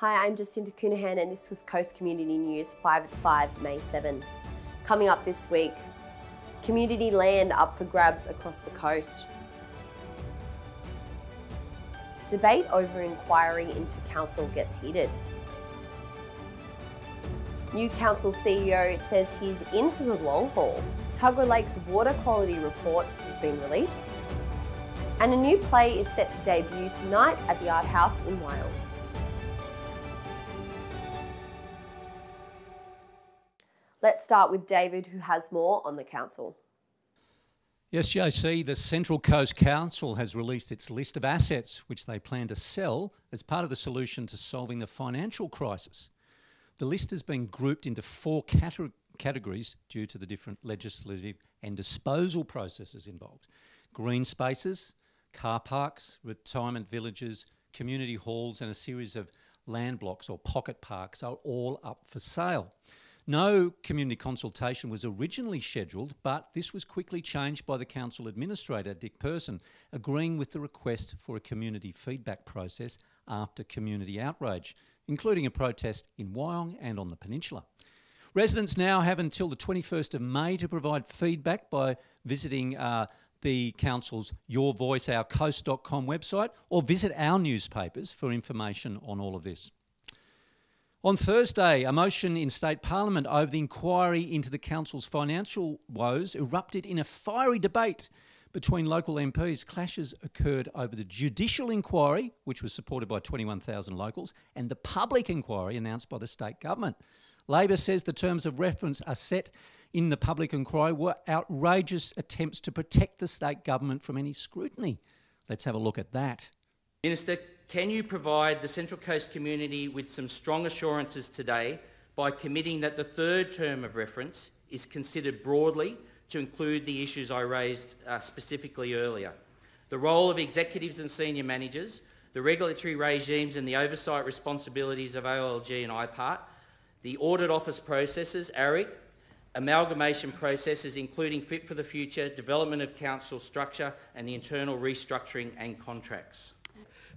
Hi, I'm Jacinta Coonahan and this was Coast Community News 5 at 5, May 7. Coming up this week, community land up for grabs across the coast. Debate over inquiry into council gets heated. New council CEO says he's in for the long haul. Tuggerah Lake's water quality report has been released. And a new play is set to debut tonight at the Art House in Wyong. Let's start with David, who has more on the council. Yes, JC, the Central Coast Council has released its list of assets which they plan to sell as part of the solution to solving the financial crisis. The list has been grouped into four categories due to the different legislative and disposal processes involved green spaces, car parks, retirement villages, community halls, and a series of land blocks or pocket parks are all up for sale. No community consultation was originally scheduled, but this was quickly changed by the Council Administrator, Dick Persson, agreeing with the request for a community feedback process after community outrage, including a protest in Wyong and on the peninsula. Residents now have until the 21st of May to provide feedback by visiting uh, the Council's yourvoiceourcoast.com website or visit our newspapers for information on all of this. On Thursday, a motion in State Parliament over the inquiry into the Council's financial woes erupted in a fiery debate between local MPs. Clashes occurred over the judicial inquiry, which was supported by 21,000 locals, and the public inquiry announced by the state government. Labor says the terms of reference are set in the public inquiry were outrageous attempts to protect the state government from any scrutiny. Let's have a look at that. Minister, can you provide the Central Coast community with some strong assurances today by committing that the third term of reference is considered broadly to include the issues I raised uh, specifically earlier? The role of executives and senior managers, the regulatory regimes and the oversight responsibilities of OLG and IPART, the audit office processes, ARIC, amalgamation processes including Fit for the Future, development of council structure and the internal restructuring and contracts.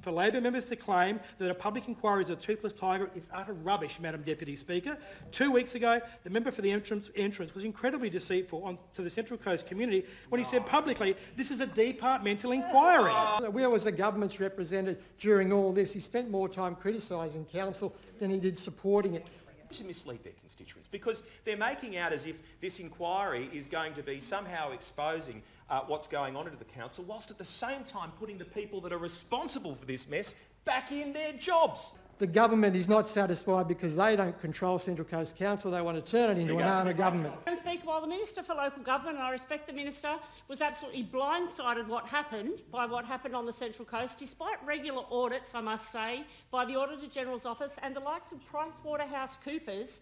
For Labor members to claim that a public inquiry is a toothless tiger is utter rubbish, Madam Deputy Speaker. Two weeks ago, the member for the entrance, entrance was incredibly deceitful on, to the Central Coast community when he said publicly, this is a departmental inquiry. Where was the government's represented during all this? He spent more time criticising council than he did supporting it to mislead their constituents because they're making out as if this inquiry is going to be somehow exposing uh, what's going on into the council whilst at the same time putting the people that are responsible for this mess back in their jobs. The government is not satisfied because they don't control Central Coast Council. They want to turn it into an arm of government. Madam Speaker, while the Minister for Local Government, and I respect the Minister, was absolutely blindsided what happened by what happened on the Central Coast, despite regular audits, I must say, by the Auditor General's Office and the likes of PricewaterhouseCoopers,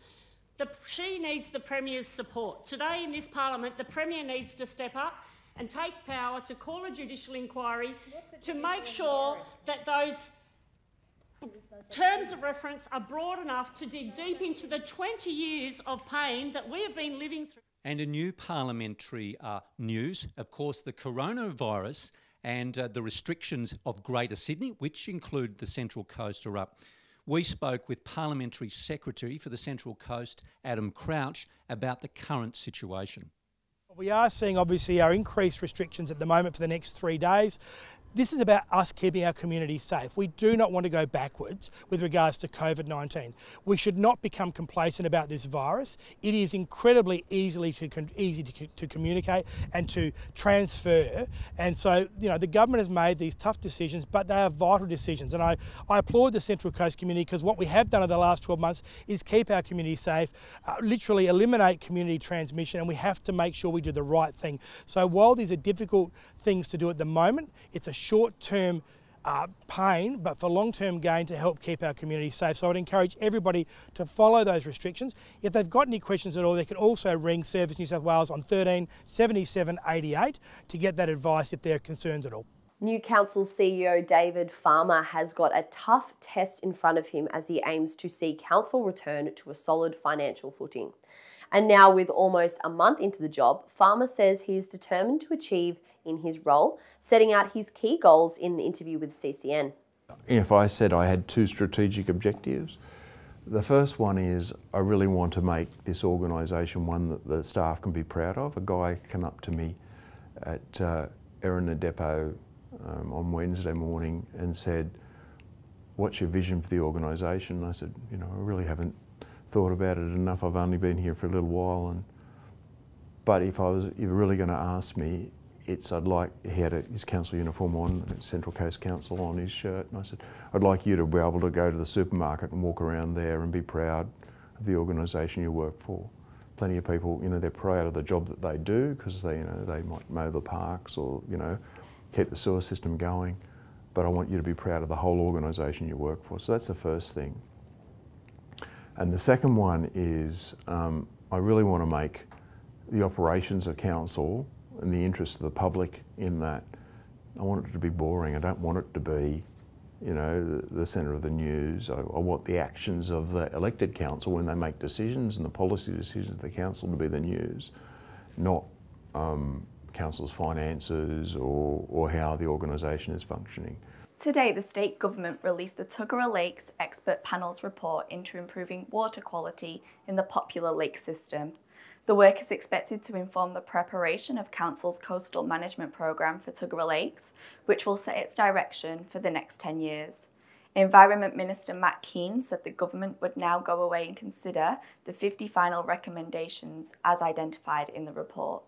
the, she needs the Premier's support. Today in this parliament, the Premier needs to step up and take power to call a judicial inquiry to make sure that those terms of reference are broad enough to dig deep into the 20 years of pain that we have been living through. And a new parliamentary uh, news, of course, the coronavirus and uh, the restrictions of Greater Sydney, which include the Central Coast, are up. We spoke with Parliamentary Secretary for the Central Coast, Adam Crouch, about the current situation. We are seeing obviously our increased restrictions at the moment for the next three days. This is about us keeping our community safe. We do not want to go backwards with regards to COVID 19. We should not become complacent about this virus. It is incredibly easily to, easy to, to communicate and to transfer. And so, you know, the government has made these tough decisions, but they are vital decisions. And I, I applaud the Central Coast community because what we have done over the last 12 months is keep our community safe, uh, literally eliminate community transmission, and we have to make sure we do the right thing. So while these are difficult things to do at the moment, it's a short-term uh, pain, but for long-term gain to help keep our community safe. So I'd encourage everybody to follow those restrictions. If they've got any questions at all, they can also ring Service New South Wales on 13 77 88 to get that advice if they're concerned at all. New Council CEO David Farmer has got a tough test in front of him as he aims to see Council return to a solid financial footing. And now, with almost a month into the job, Farmer says he is determined to achieve in his role, setting out his key goals in an interview with CCN. if I said I had two strategic objectives, the first one is I really want to make this organisation one that the staff can be proud of. A guy came up to me at uh, Erina Depot um, on Wednesday morning and said, what's your vision for the organisation? And I said, you know, I really haven't thought about it enough. I've only been here for a little while. And, but if I was, you're really going to ask me, it's I'd like, he had a, his council uniform on, Central Coast Council on his shirt, and I said, I'd like you to be able to go to the supermarket and walk around there and be proud of the organisation you work for. Plenty of people, you know, they're proud of the job that they do because they, you know, they might mow the parks or, you know, keep the sewer system going. But I want you to be proud of the whole organisation you work for. So that's the first thing. And the second one is um, I really want to make the operations of council in the interest of the public in that I want it to be boring. I don't want it to be, you know, the, the centre of the news. I, I, want the actions of the elected council when they make decisions and the policy decisions of the council to be the news, not um, council's finances or, or how the organisation is functioning. Today, the state government released the Tuggerah Lakes Expert Panel's report into improving water quality in the popular lake system. The work is expected to inform the preparation of Council's coastal management programme for Tuggerah Lakes, which will set its direction for the next 10 years. Environment Minister Matt Kean said the government would now go away and consider the 50 final recommendations as identified in the report.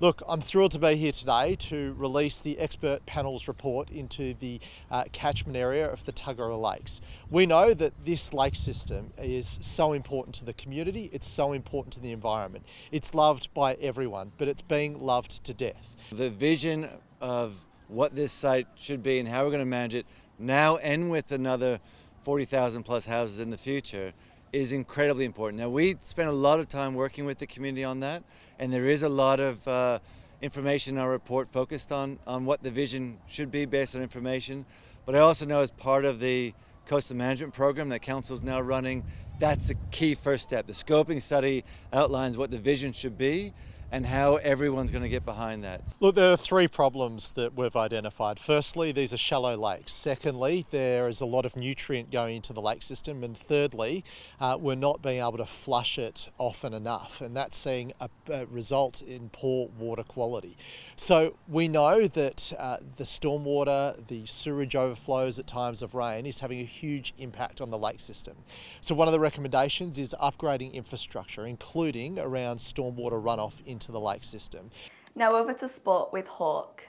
Look, I'm thrilled to be here today to release the expert panel's report into the uh, catchment area of the Tuggerah Lakes. We know that this lake system is so important to the community, it's so important to the environment. It's loved by everyone, but it's being loved to death. The vision of what this site should be and how we're going to manage it now and with another 40,000 plus houses in the future is incredibly important. Now, we spend a lot of time working with the community on that, and there is a lot of uh, information in our report focused on, on what the vision should be based on information. But I also know as part of the coastal management program that council is now running, that's the key first step. The scoping study outlines what the vision should be, and how everyone's going to get behind that. Look, there are three problems that we've identified. Firstly, these are shallow lakes. Secondly, there is a lot of nutrient going into the lake system. And thirdly, uh, we're not being able to flush it often enough. And that's seeing a, a result in poor water quality. So we know that uh, the stormwater, the sewage overflows at times of rain is having a huge impact on the lake system. So one of the recommendations is upgrading infrastructure, including around stormwater runoff into into the lake system. Now over to sport with Hawk.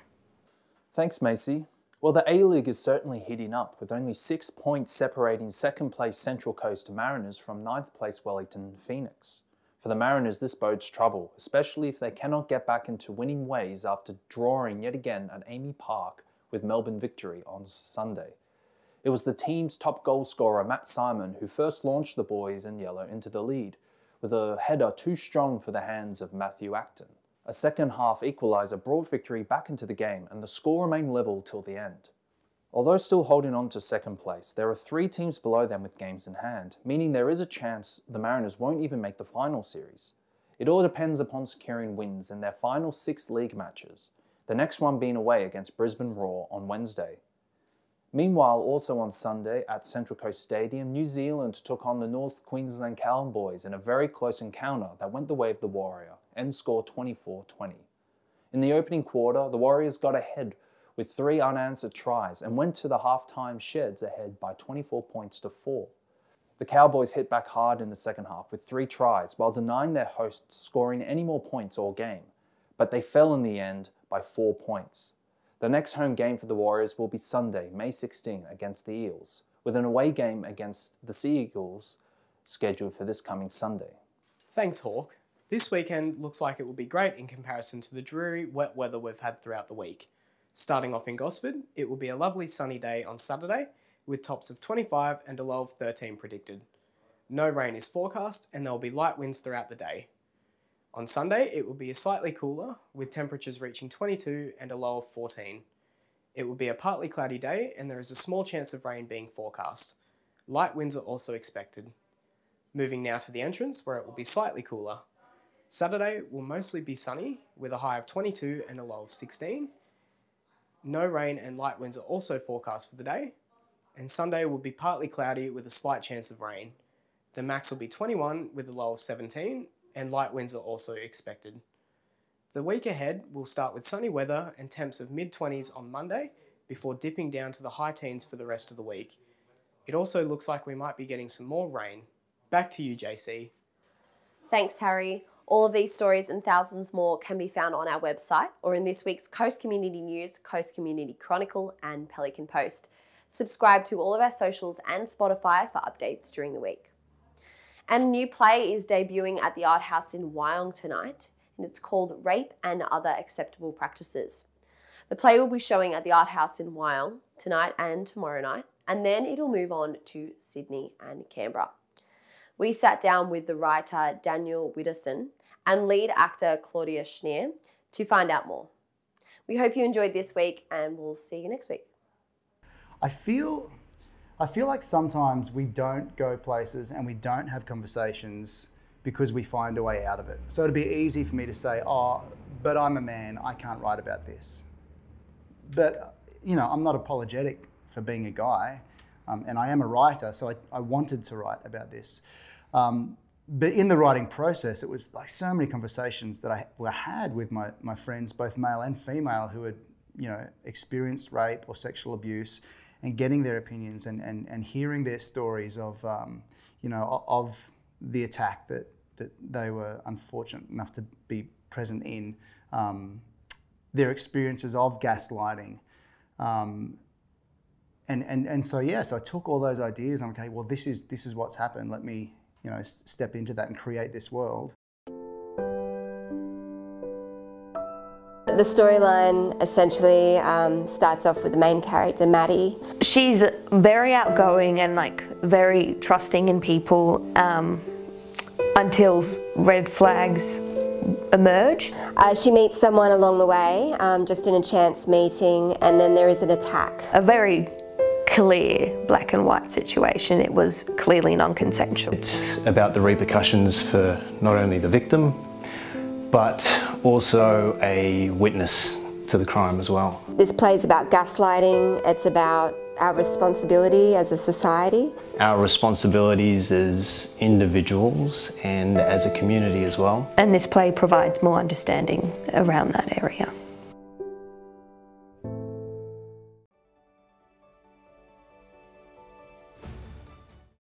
Thanks, Macy. Well, the A League is certainly heating up, with only six points separating second place Central Coast Mariners from ninth place Wellington Phoenix. For the Mariners, this bodes trouble, especially if they cannot get back into winning ways after drawing yet again at AAMI Park with Melbourne victory on Sunday. It was the team's top goalscorer Matt Simon, who first launched the boys in yellow into the lead, with a header too strong for the hands of Matthew Acton. A second half equaliser brought victory back into the game and the score remained level till the end. Although still holding on to second place, there are three teams below them with games in hand, meaning there is a chance the Mariners won't even make the final series. It all depends upon securing wins in their final six league matches, the next one being away against Brisbane Roar on Wednesday. Meanwhile, also on Sunday at Central Coast Stadium, New Zealand took on the North Queensland Cowboys in a very close encounter that went the way of the Warrior, end score 24-20. In the opening quarter, the Warriors got ahead with three unanswered tries and went to the halftime sheds ahead by 24 points to 4. The Cowboys hit back hard in the second half with three tries while denying their hosts scoring any more points all game, but they fell in the end by 4 points. The next home game for the Warriors will be Sunday, May 16 against the Eels, with an away game against the Sea Eagles scheduled for this coming Sunday. Thanks, Hawk. This weekend looks like it will be great in comparison to the dreary, wet weather we've had throughout the week. Starting off in Gosford, it will be a lovely sunny day on Saturday, with tops of 25 and a low of 13 predicted. No rain is forecast, and there will be light winds throughout the day. On Sunday, it will be slightly cooler, with temperatures reaching 22 and a low of 14. It will be a partly cloudy day, and there is a small chance of rain being forecast. Light winds are also expected. Moving now to the entrance, where it will be slightly cooler. Saturday will mostly be sunny, with a high of 22 and a low of 16. No rain and light winds are also forecast for the day. and Sunday will be partly cloudy with a slight chance of rain. The max will be 21 with a low of 17, and light winds are also expected. The week ahead will start with sunny weather and temps of mid 20s on Monday before dipping down to the high teens for the rest of the week. It also looks like we might be getting some more rain. Back to you, JC. Thanks, Harry. All of these stories and thousands more can be found on our website or in this week's Coast Community News, Coast Community Chronicle, and Pelican Post. Subscribe to all of our socials and Spotify for updates during the week. And a new play is debuting at the Art House in Wyong tonight, and it's called Rape and Other Acceptable Practices. The play will be showing at the Art House in Wyong tonight and tomorrow night, and then it'll move on to Sydney and Canberra. We sat down with the writer Daniel Widdowson and lead actor Claudia Schneer to find out more. We hope you enjoyed this week, and we'll see you next week. I feel I feel like sometimes we don't go places and we don't have conversations because we find a way out of it. So it'd be easy for me to say, "Oh, but I'm a man, I can't write about this." But you know, I'm not apologetic for being a guy, um, and I am a writer, so I, I wanted to write about this. Um, but in the writing process, it was like so many conversations that I had with my, my friends, both male and female, who had you know experienced rape or sexual abuse, and getting their opinions and, and, and hearing their stories of um, you know of the attack that that they were unfortunate enough to be present in, um, their experiences of gaslighting. Um, and, and, and so yeah, so I took all those ideas. I'm okay. Well, this is this is what's happened. Let me you know step into that and create this world. The storyline essentially um, starts off with the main character, Maddie. She's very outgoing and like very trusting in people um, until red flags emerge. Uh, she meets someone along the way, um, just in a chance meeting, and then there is an attack. A very clear black and white situation. It was clearly non-consensual. It's about the repercussions for not only the victim, but also a witness to the crime as well. This play is about gaslighting, it's about our responsibility as a society. Our responsibilities as individuals and as a community as well. And this play provides more understanding around that area.